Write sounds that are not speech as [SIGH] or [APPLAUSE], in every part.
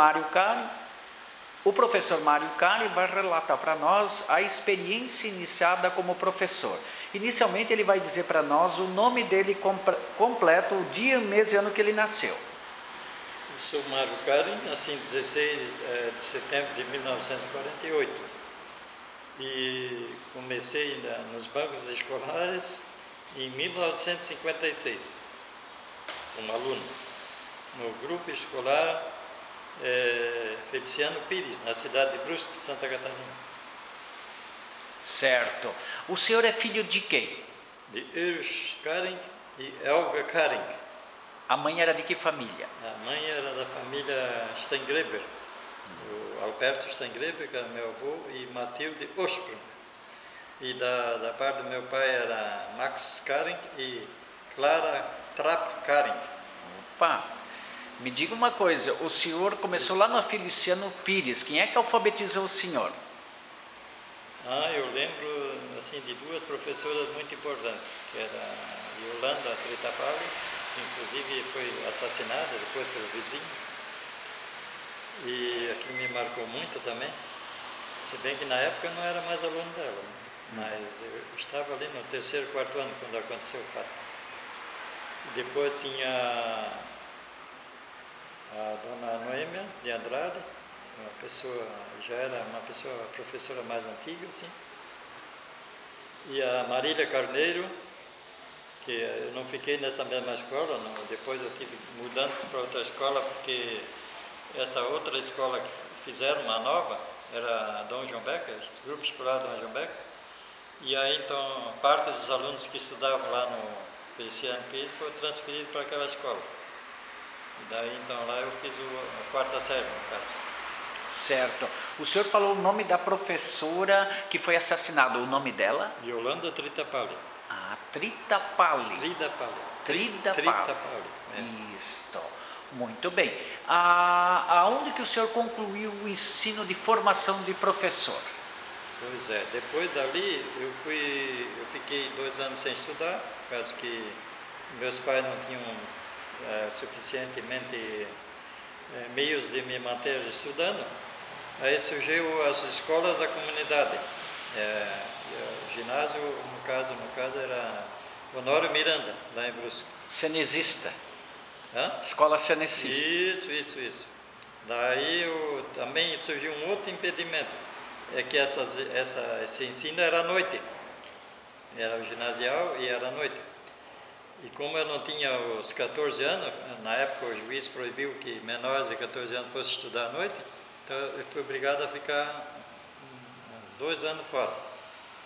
Mário Cari. O professor Mário Cari vai relatar para nós a experiência iniciada como professor. Inicialmente, ele vai dizer para nós o nome dele completo, o dia, mês e ano que ele nasceu. Eu sou Mário Cari, nasci em 16 eh, de setembro de 1948 e comecei nos bancos escolares em 1956 como aluno no grupo escolar é, Feliciano Pires, na cidade de Brusque, Santa Catarina. Certo. O senhor é filho de quem? De Urs Karing e Elga Karing. A mãe era de que família? A mãe era da família Steingreber. O Alberto Steingreber, que era meu avô, e Matilde Osprung. E da, da parte do meu pai era Max Karing e Clara Trapp Karing. Opa! Me diga uma coisa, o senhor começou lá no Feliciano Pires, quem é que alfabetizou o senhor? Ah, eu lembro assim de duas professoras muito importantes, que era Yolanda Tritapalli, que inclusive foi assassinada depois pelo vizinho, e aqui me marcou muito também, se bem que na época eu não era mais aluno dela, mas eu estava ali no terceiro, quarto ano quando aconteceu o fato. Depois tinha a dona Noêmia de Andrade, uma pessoa, já era uma pessoa professora mais antiga, assim, e a Marília Carneiro, que eu não fiquei nessa mesma escola, não, depois eu tive mudando para outra escola, porque essa outra escola que fizeram, uma nova, era Dom João Becker, Grupo Escolar Dom João Becker, e aí então parte dos alunos que estudavam lá no Pires foi transferido para aquela escola. E daí então lá eu fiz o, a quarta série no caso. Certo. O senhor falou o nome da professora que foi assassinada, o nome dela? Yolanda Tritapalli. Ah, Tritapalli. Tritapalli. Tritapalli. Tritapalli. É. Isto. Muito bem. Ah, aonde que o senhor concluiu o ensino de formação de professor? Pois é, depois dali eu fui, eu fiquei dois anos sem estudar, por causa que meus pais não tinham é, suficientemente é, meios de me manter estudando, aí surgiu as escolas da comunidade. É, o ginásio, no caso, no caso era Honório Miranda, lá em Brusque. Cenezista. Hã? Escola cenecista. Isso, isso, isso. Daí eu, também surgiu um outro impedimento, é que essa, essa, esse ensino era à noite. Era o ginasial e era à noite. E como eu não tinha os 14 anos, na época o juiz proibiu que menores de 14 anos fossem estudar à noite, então eu fui obrigado a ficar dois anos fora.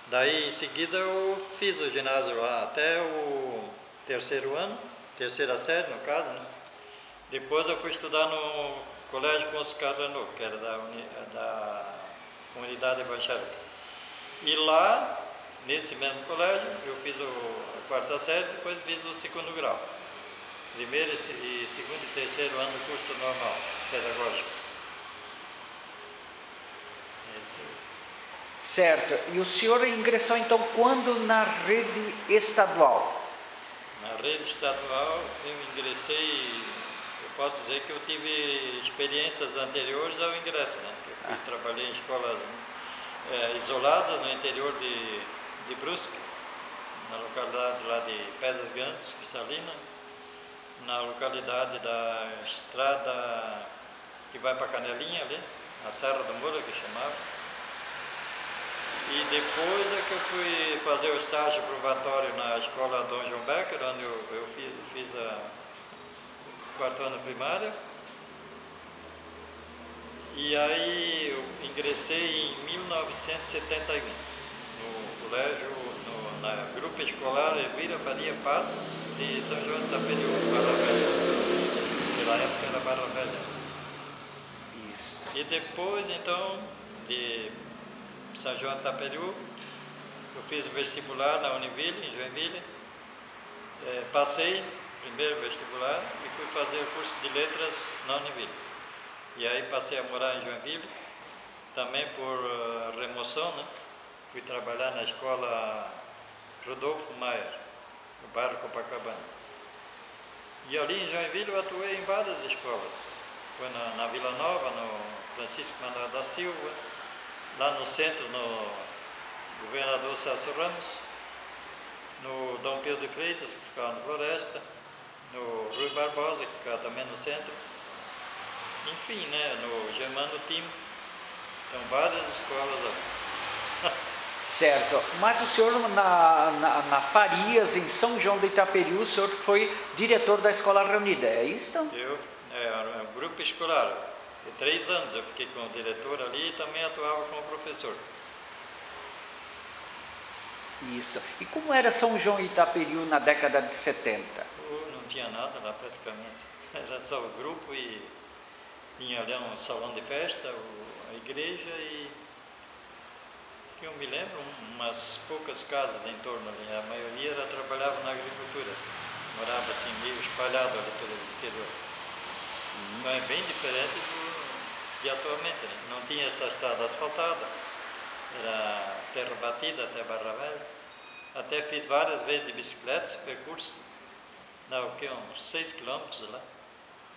Daí em seguida eu fiz o ginásio lá até o terceiro ano, terceira série no caso, né? Depois eu fui estudar no Colégio Ponce Carrano, que era da, da comunidade evangélica. E lá, nesse mesmo colégio, eu fiz o quarta série, depois fiz o segundo grau. Primeiro e segundo e terceiro ano do curso normal, pedagógico. Esse. Certo. E o senhor ingressou então quando na rede estadual? Na rede estadual eu ingressei, eu posso dizer que eu tive experiências anteriores ao ingresso, né? Eu fui, ah. trabalhei em escolas é, isoladas no interior de, de Brusque na localidade lá de Pedras Grandes, Cristalina, na localidade da estrada que vai para Canelinha ali, na Serra do Moura que chamava. E depois é que eu fui fazer o estágio probatório na escola Dom João Becker, onde eu, eu fiz, fiz a quarto ano primário. E aí eu ingressei em 1971 no colégio na Grupo Escolar Elvira Faria Passos de São João de Taperiú, Barra Velha. Naquela época era Barra Velha. Isso. E depois, então, de São João de Taperiú, eu fiz o vestibular na Univille, em Joinville. É, passei, primeiro vestibular, e fui fazer o curso de letras na Univille. E aí passei a morar em Joinville, também por uh, remoção, né? Fui trabalhar na escola Rodolfo Maier, no bairro Copacabana. E ali em Joinville eu atuei em várias escolas. foi na, na Vila Nova, no Francisco Manuel da Silva, lá no centro, no governador Celso Ramos, no Dom Pedro de Freitas, que ficava na Floresta, no Rui Barbosa, que ficava também no centro, enfim, né, no Germano Tim. Então, várias escolas. [LAUGHS] Certo. Mas o senhor, na, na, na, Farias, em São João do Itaperiú, o senhor foi diretor da Escola Reunida, é isso? Eu, é, um grupo escolar. Por três anos eu fiquei como diretor ali e também atuava como professor. Isso. E como era São João Itaperiú na década de 70? Oh, não tinha nada lá praticamente. [LAUGHS] Era só o grupo e tinha ali um salão de festa, a igreja e eu me lembro umas poucas casas em torno ali. A maioria era, trabalhava na agricultura. Morava assim meio espalhado ali pelo interior. Então é bem diferente do, de atualmente. Né? Não tinha essa estrada asfaltada, era terra batida até Barra Velha. Até fiz várias vezes de bicicleta esse percurso, não, que uns 6 quilômetros lá,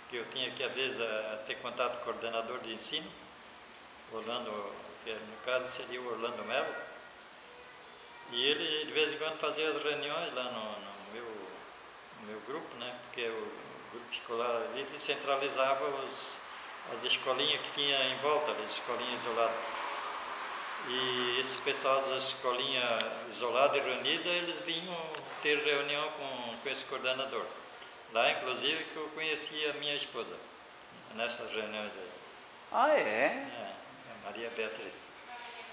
que eu tinha que às vezes ter contato com o coordenador de ensino, Orlando, que no caso seria o Orlando Mello, e ele de vez em quando fazia as reuniões lá no, no meu, no meu grupo, né, porque o grupo escolar ali ele centralizava os, as escolinhas que tinha em volta, as escolinhas isoladas. E esse pessoal das escolinhas isoladas e reunidas, eles vinham ter reunião com, com esse coordenador. Lá, inclusive, que eu conheci a minha esposa, nessas reuniões aí. Ah, é? É, Maria Beatriz.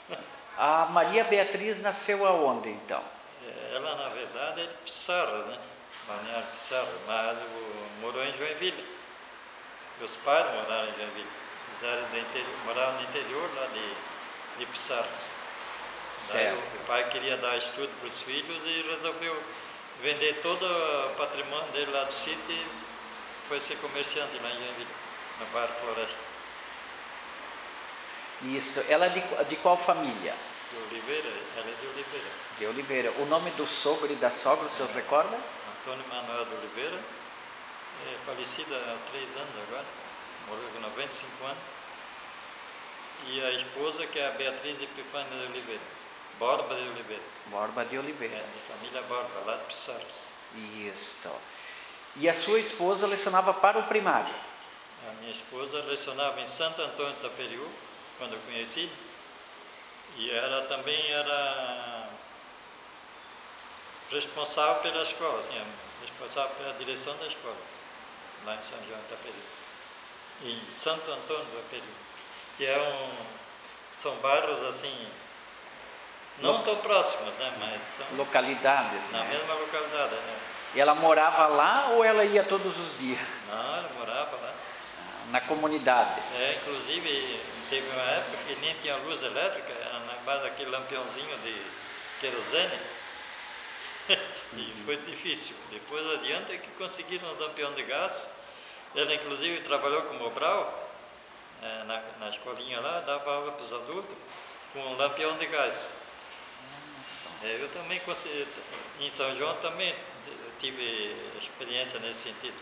[LAUGHS] A Maria Beatriz nasceu aonde, então? É, ela, na verdade, é de Pissarras, né? Balneário Pissarras, mas morou em Joinville. Meus pais moraram em Joinville. Eles eram do interior, moravam no interior lá de, de Pissarras. Certo. Daí, o pai queria dar estudo para os filhos e resolveu vender todo o patrimônio dele lá do sítio e foi ser comerciante lá em Joinville, no bairro Floresta. Isso. Ela é de, de qual família? De Oliveira, ela é de Oliveira. De Oliveira. O nome do sogro e da sogra, o senhor recorda? Antônio Manuel de Oliveira, é falecida há três anos agora, morreu com 95 anos. E a esposa, que é a Beatriz Epifânia de Oliveira, Borba de Oliveira. Borba de Oliveira. É, de família Borba, lá de Pissarros. Isso. E a sua esposa lecionava para o primário? A minha esposa lecionava em Santo Antônio de Taperiú, quando eu conheci, e ela também era responsável pela escola, assim, responsável pela direção da escola, lá em São João de Itaperi. Em Santo Antônio do Itaperi, que é um, são bairros assim, não tão próximos, né, mas são localidades, na né? mesma localidade. Né? E ela morava lá ou ela ia todos os dias? Não, ela morava lá. Na comunidade. É, inclusive teve uma época que nem tinha luz elétrica, era na base daquele lampiãozinho de querosene. [LAUGHS] e foi difícil. Depois adiante é que conseguiram um lampião de gás. Ela inclusive trabalhou com Mobral, é, na, na escolinha lá, dava aula para os adultos com um lampião de gás. É, eu também consegui, em São João também tive experiência nesse sentido.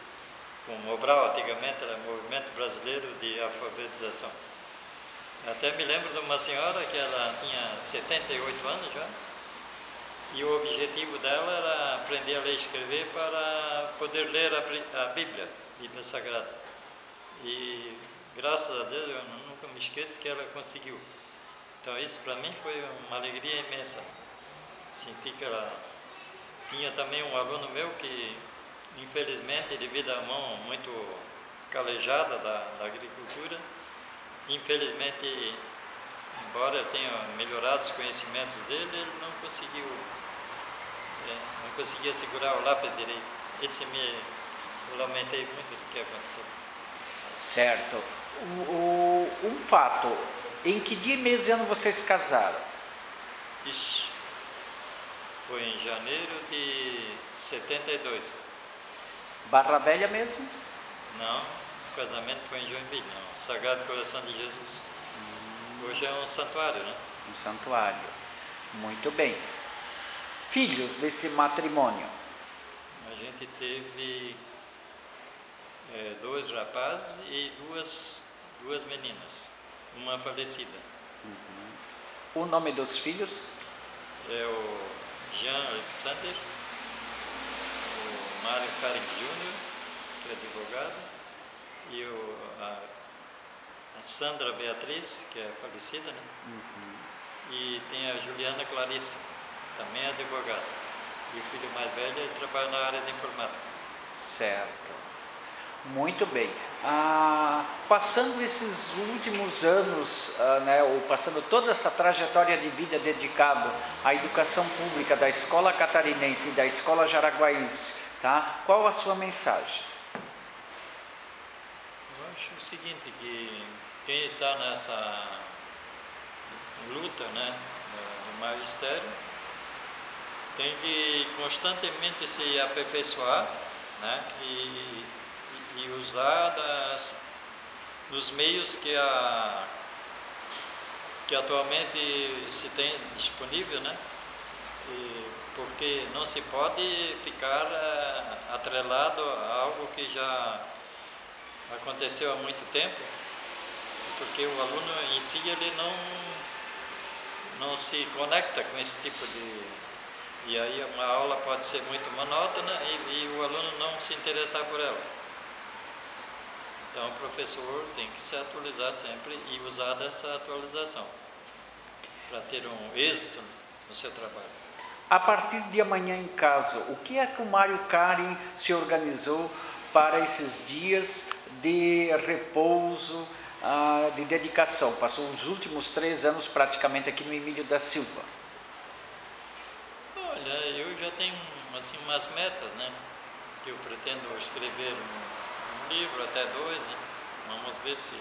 Com o Mobral, antigamente era Movimento Brasileiro de Alfabetização. Até me lembro de uma senhora que ela tinha 78 anos já, e o objetivo dela era aprender a ler e escrever para poder ler a, a Bíblia, a Bíblia Sagrada. E graças a Deus eu nunca me esqueço que ela conseguiu. Então isso para mim foi uma alegria imensa. Senti que ela tinha também um aluno meu que infelizmente devido à mão muito calejada da, da agricultura, infelizmente embora eu tenha melhorado os conhecimentos dele, ele não conseguiu é, não conseguia segurar o lápis direito. Esse me eu lamentei muito do que aconteceu. Certo. O, o, um fato, em que dia e mês de ano vocês se casaram? Ixi, foi em janeiro de 72. Barra Velha mesmo? Não, o casamento foi em Joinville, não. Sagrado Coração de Jesus. Hoje é um santuário, né? Um santuário. Muito bem. Filhos desse matrimônio? A gente teve é, dois rapazes e duas, duas meninas, uma falecida. Uhum. O nome dos filhos? É o Jean Alexander, o Mário Karen Jr., que é advogado, e o, a, a, Sandra Beatriz, que é falecida, né? Uhum. E tem a Juliana Clarice, também é advogada. E o filho mais velho trabalha na área de informática. Certo. Muito bem. Ah, passando esses últimos anos, ah, né, ou passando toda essa trajetória de vida dedicado à educação pública da Escola Catarinense e da Escola Jaraguaense, tá? qual a sua mensagem? Acho o seguinte, que quem está nessa luta né, no magistério tem que constantemente se aperfeiçoar né, e e usar das, dos meios que, a, que atualmente se tem disponível, né? E, porque não se pode ficar uh, atrelado a algo que já aconteceu há muito tempo, porque o aluno em si ele não, não se conecta com esse tipo de. E aí uma aula pode ser muito monótona e, e o aluno não se interessar por ela. Então o professor tem que se atualizar sempre e usar dessa atualização para ter um êxito no seu trabalho. A partir de amanhã em casa, o que é que o Mário Karin se organizou para esses dias de repouso, ah, de dedicação? Passou os últimos três anos praticamente aqui no Emílio da Silva. Olha, eu já tenho assim umas metas, né? Que eu pretendo escrever um livro, até dois, né? Vamos ver se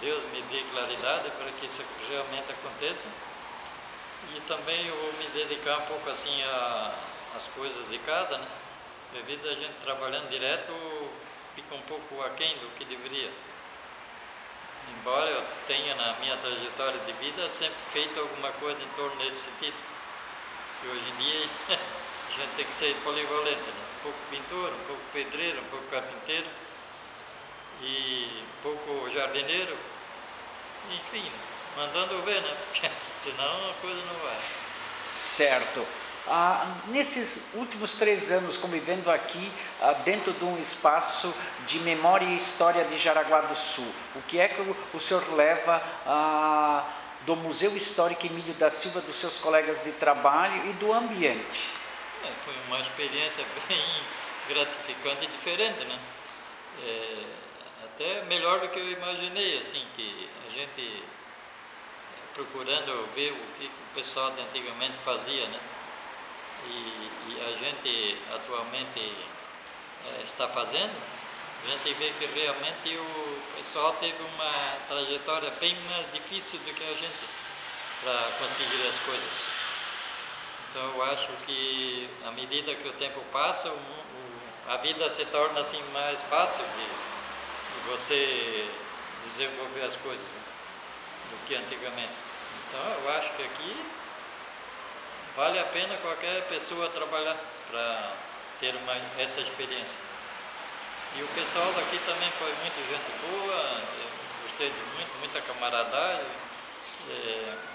Deus me dê claridade para que isso realmente aconteça. E também eu vou me dedicar um pouco assim às coisas de casa, né? Vezes a gente trabalhando direto fica um pouco aquém do que deveria. Embora eu tenha na minha trajetória de vida sempre feito alguma coisa em torno desse sentido. E hoje em dia [LAUGHS] a gente tem que ser polivalente, né? um pouco pintor, um pouco pedreiro, um pouco carpinteiro e um pouco jardineiro, enfim, mandando ver, né? [LAUGHS] Porque senão a coisa não vai. Certo. Ah, nesses últimos três anos convivendo aqui ah, dentro de um espaço de memória e história de Jaraguá do Sul, o que é que o, senhor leva ah, do Museu Histórico Emílio da Silva, dos seus colegas de trabalho e do ambiente? É, foi uma experiência [LAUGHS] bem gratificante e diferente, né? É, até melhor do que eu imaginei, assim, que a gente procurando ver o que o pessoal de antigamente fazia, né? E, e a gente atualmente é, está fazendo, a gente vê que realmente o pessoal teve uma trajetória bem mais difícil do que a gente para conseguir as coisas. Então eu acho que à medida que o tempo passa, o, o, a vida se torna assim mais fácil de, de você desenvolver as coisas né, do que antigamente. Então eu acho que aqui vale a pena qualquer pessoa trabalhar para ter uma, essa experiência. E o pessoal daqui também foi muita gente boa, gostei de muito, muita camaradagem. É,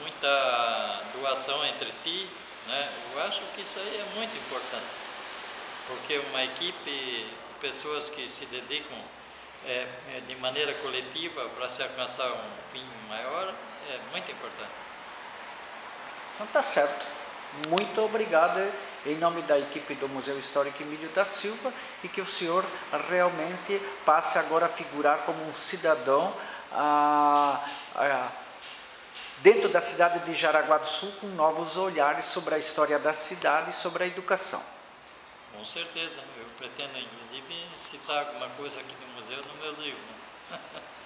muita doação entre si, né? eu acho que isso aí é muito importante, porque uma equipe pessoas que se dedicam é, de maneira coletiva para se alcançar um fim maior é muito importante. Então tá certo. Muito obrigado em nome da equipe do Museu Histórico Emílio da Silva e que o senhor realmente passe agora a figurar como um cidadão ah, ah, dentro da cidade de Jaraguá do Sul com novos olhares sobre a história da cidade e sobre a educação. Com certeza, eu pretendo inclusive citar alguma coisa aqui do museu no meu livro. [LAUGHS]